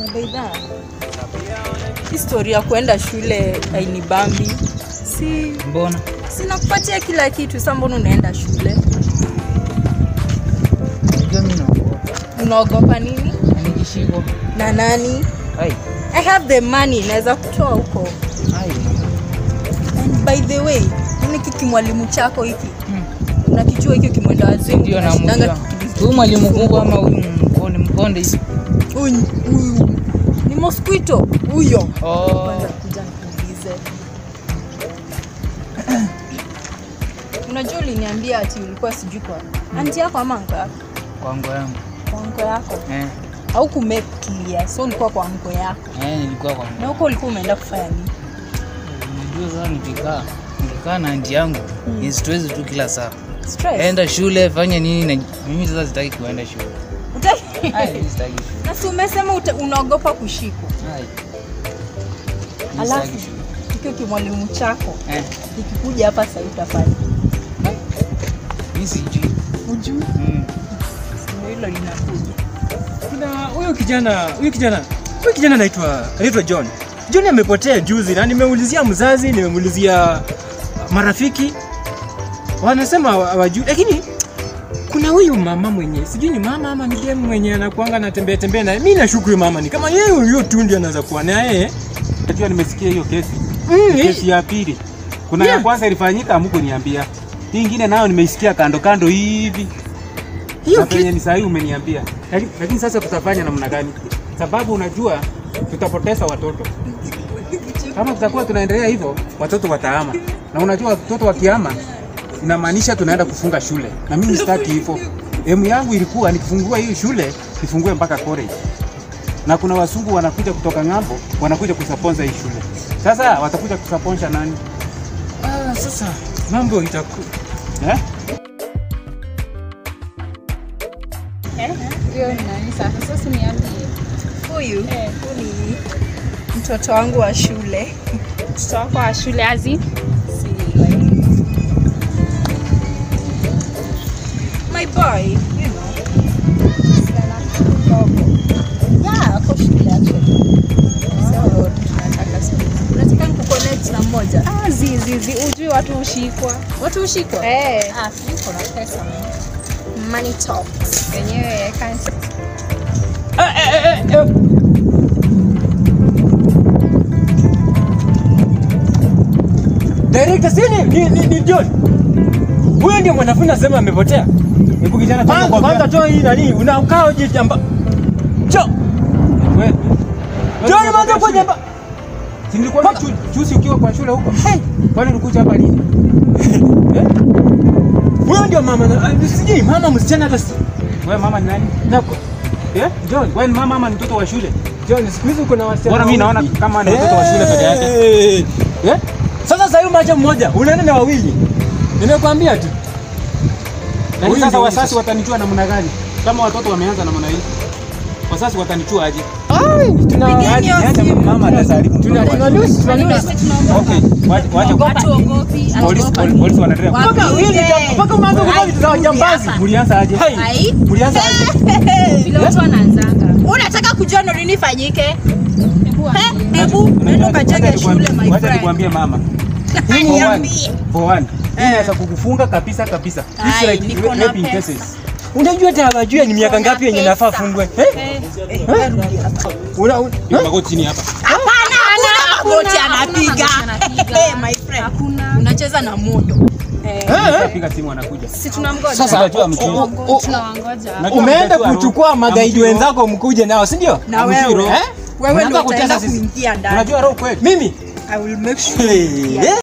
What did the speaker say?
Mabaidha, historia ya kuenda shule hainibambi. Si Mbona? sinakupatia kila kitu, sa mbona unaenda shule? Unajua mimi naogopa. Unaogopa nini? Nikishikwa. Na nani? Hai. I have the money, naweza kutoa huko. Hai. And by the way, nini kiki mwalimu chako hiki? Hmm. Unakijua hiki kimwenda wazimu? Ndio na kikibizi- Huyu mwalimu mkubwa ama huyu mkonde mkonde hivi? Huyu. Ni mosquito huyo. Oh. Kuja nikuulize. Unajua uliniambia ati ulikuwa sijui kwa anti yako ama anko yako? Kwa ngo yangu. Kwa anko yako. Eh. Au kumake clear. So ulikuwa kwa anko yako. Eh, nilikuwa kwa Na huko ulikuwa umeenda kufanya nini? Unajua sasa nikikaa nikikaa na anti yangu Hmm. ni stress tu kila saa. Stress. Enda shule fanya nini na mimi sasa sitaki kuenda shule. Si umesema unaogopa kushikwa. Alafu kikio kimwalimu chako Eh, ikikuja hapa sasa utafanya. mimi sijui. Ujui? Mm. Hilo linakuja. kuna huyu kijana huyu kijana huyu kijana anaitwa anaitwa John. John amepotea juzi na nimeulizia mzazi, nimemulizia marafiki, wanasema hawa- hawajui, lakini kuna huyu mama mwenye sijui ni mama ama ni demu mwenye anakuanga anatembea tembea naye. Mimi nashuku huyu mama ni kama yeye huyo tu ndio anaweza kuwa na yeye. Najua nimesikia hiyo kesi. Mm, Kesi ya pili. Kuna Yeah. ya kwanza ilifanyika hamkuniambia. Hii ingine nayo nimeisikia kando kando hivi. hiyo kesi ni sahihi umeniambia. Lakini, lakini sasa tutafanya namna gani? Sababu unajua tutapoteza watoto. Kama tutakuwa tunaendelea hivyo, watoto watahama. Na unajua watoto wakihama inamaanisha tunaenda kufunga shule. Na mimi sitaki hivyo. Emu yangu ilikuwa nikifungua hii shule, nifungue mpaka college. Na kuna wasungu wanakuja kutoka ng'ambo, wanakuja kusaponza hii shule. Sasa watakuja kusaponsha nani? ah, sasa mambo itaku Eh? Hiyo ni nani sasa? Sasa niambie. Huyu ni mtoto wangu wa shule. Mtoto wako wa shule azi? Siku. buy, you know. mmoja? Ah, zi zi zi ujui watu ushikwa. Watu ushikwa? Eh, Ah, siko na pesa. Money talks. wenyewe kansa. Director sini ni, ni, ni John. Huyo ndio mwanafunzi anasema amepotea. Hebu kijana toka Kwanza kwa kwanza toa hii nani? Unakaa uje jamba. Cho. Cho ni mwanzo kwa jamba. Si nilikuwa chu- chusi ukiwa kwa shule huko. Hey, Kwani ulikuja hapa lini? Eh? Huyo ndio mama na ah, sijui mama msichana hata si. Wewe mama ni nani? Nako. Eh? John, wewe mama ama mtoto wa shule? John siku hizi kuna wasichana. Bora mimi naona kama ni mtoto wa shule peke yake. Eh. Sasa sasa hiyo macho mmoja, unaenda na wawili. Nimekwambia tu. Na hii sasa wasasi watanichua watanijua namna gani? Kama watoto wameanza namna hii. Wasasi watanichua aje? Yaani wacha wacha. Unataka kujua ndo nini fanyike? Hebu nenda kacheke shule my Wacha friend. nikwambie mama. For one, Niambie. for one. Hii inaweza kukufunga kabisa kabisa. Unajua hata hawajui ni miaka ngapi yenye nafaa fungwe. Eh? Eh, magoti anapiga. Eh, my friend. Hakuna. Unacheza na moto. Eh? Sasa Umeenda kuchukua magaidi wenzako mkuje nao, si ndio? Na wewe. Eh? Wewe ndio utaenda kuingia ndani. Unajua roho kweli? Mimi? I will make sure. Hey, eh?